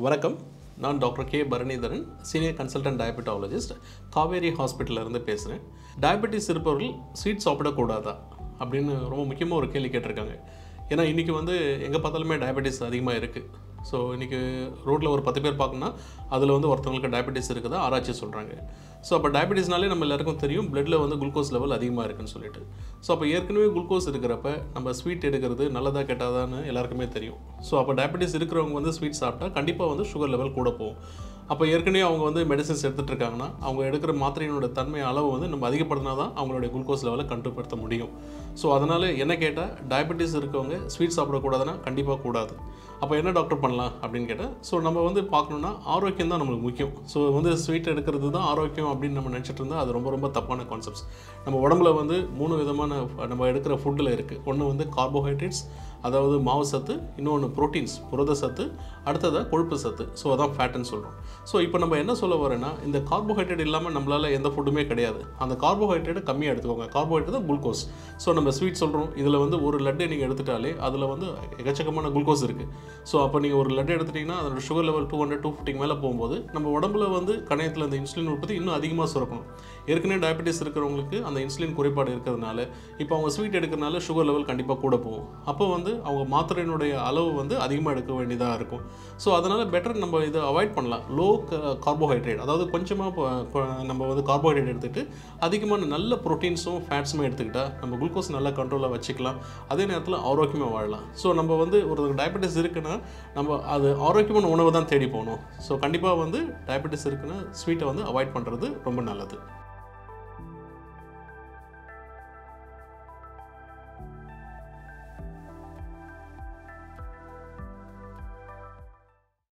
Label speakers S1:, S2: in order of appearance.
S1: வணக்கம். நான் doctor K. Paranidharan senior consultant diabetologist Kauvery ஹாஸ்பிட்டல்லேருந்து பேசுகிறேன் டயபெட்டிஸ் இருப்பவர்கள் ஸ்வீட் சாப்பிடக்கூடாதா? அப்படின்னு ரொம்ப முக்கியமாக ஒரு கேள்வி கேட்டிருக்காங்க. ஏன்னா இன்றைக்கி வந்து எங்கே பார்த்தாலுமே டயபெட்டிஸ் அதிகமாக இருக்குது ஸோ இன்றைக்கி ரோட்டில் ஒரு பத்து பேர் பார்க்கணும்னா அதில் வந்து ஒருத்தவங்களுக்கு டயபெட்டிஸ் இருக்குதா? ஆராய்ச்சி சொல்கிறாங்க ஸோ அப்போ டயபெட்டிஸ்னாலே நம்ம எல்லாருக்கும் தெரியும் பிளட்டில் வந்து குளுக்கோஸ் லெவல் அதிகமாக இருக்குன்னு சொல்லிட்டு. ஸோ அப்போ ஏற்கனவே குளுக்கோஸ் இருக்கிறப்ப நம்ம ஸ்வீட் எடுக்கிறது நல்லதா கெட்டாதான்னு எல்லாருக்குமே தெரியும். ஸோ அப்போ டயபெட்டிஸ் இருக்கிறவங்க வந்து ஸ்வீட் சாப்பிட்டா கண்டிப்பாக வந்து சுகர் லெவல் கூட போகும். அப்போ ஏற்கனவே அவங்க வந்து மெடிசின்ஸ் எடுத்துகிட்டு இருக்காங்கன்னா அவங்க எடுக்கிற மாத்திரையினோட தன்மை அளவு வந்து நம்ம அதிகப்படுத்தினா தான் அவங்களுடைய குளுக்கோஸ் லெவலை கட்டுப்படுத்த முடியும். ஸோ அதனால் என்ன கேட்டால் டயபெட்டிஸ் இருக்கவங்க ஸ்வீட் சாப்பிடக்கூடாதுன்னா கண்டிப்பாக கூடாது. அப்போ என்ன டாக்டர் பண்ணலாம் அப்படின்னு கேட்டால் ஸோ நம்ம வந்து பார்க்கணுன்னா ஆரோக்கியம் தான் நம்மளுக்கு முக்கியம். ஸோ வந்து ஸ்வீட் எடுக்கிறது தான் ஆரோக்கியம் அப்படின்னு நம்ம நினச்சிட்டு இருந்தால் அது ரொம்ப ரொம்ப தப்பான கான்செப்ட்ஸ் நம்ம உடம்புல வந்து மூணு விதமான நம்ம எடுக்கிற ஃபுட்டில் இருக்குது ஒன்று வந்து கார்போஹைட்ரேட்ஸ் அதாவது மாவு சத்து இன்னொன்று ப்ரோட்டீன்ஸ் புரத சத்து அடுத்ததாக கொழுப்பு சத்து. ஸோ அதான் ஃபேட்டுன்னு சொல்கிறோம் ஸோ இப்போ நம்ம என்ன சொல்ல வரேன்னா இந்த கார்போஹைட்ரேட் இல்லாமல் நம்மளால் எந்த ஃபுட்டுமே கிடையாது. அந்த கார்போஹைட்ரேட்டை கம்மியாக எடுத்துக்கோங்க. கார்போஹைட்ரேட் தான் குளுக்கோஸ் ஸோ நம்ம ஸ்வீட் சொல்கிறோம் இதில் வந்து ஒரு லட்டு நீங்கள் எடுத்துட்டாலே அதில் வந்து எக்கச்சக்கமான குளுக்கோஸ் இருக்குது ஸோ அப்போ நீங்கள் ஒரு லட்டு எடுத்துட்டிங்கன்னா அதோட sugar level two hundred two ஃபிஃப்டிக்கு மேலே போகும்போது நம்ம உடம்புல வந்து கணையத்தில் அந்த இன்சுலின் உற்பத்தி இன்னும் அதிகமாக சுரக்கணும் ஏற்கனவே டயபெட்டிஸ் இருக்கிறவங்களுக்கு அந்த இன்சுலின் குறைபாடு இருக்கிறதுனால இப்போ அவங்க ஸ்வீட் எடுக்கிறனால சுகர் லெவல் கண்டிப்பாக கூட போகும். அப்போ வந்து அவங்க மாத்திரையினுடைய அளவு வந்து அதிகமாக எடுக்க வேண்டியதாக இருக்கும். ஸோ அதனால் பெட்டர் நம்ம இதை அவாய்ட் பண்ணலாம். லோ கார்போஹைட்ரேட் அதாவது கொஞ்சமாக நம்ம வந்து கார்போஹைட்ரேட் எடுத்துகிட்டு அதிகமான நல்ல ப்ரோட்டீன்ஸும் ஃபேட்ஸுமே எடுத்துக்கிட்டால் நம்ம குளுக்கோஸ் நல்லா கண்ட்ரோலாக வச்சுக்கலாம். அதே நேரத்தில் ஆரோக்கியமாக வாழலாம். ஸோ நம்ம வந்து ஒரு டயபெட்டிஸ் இருக்குன்னா நம்ம அது ஆரோக்கியமான உணவு தான் தேடி போகணும். ஸோ கண்டிப்பாக வந்து டயபெட்டிஸ் இருக்குன்னா ஸ்வீட்டை வந்து அவாய்ட் பண்ணுறது ரொம்ப நல்லது.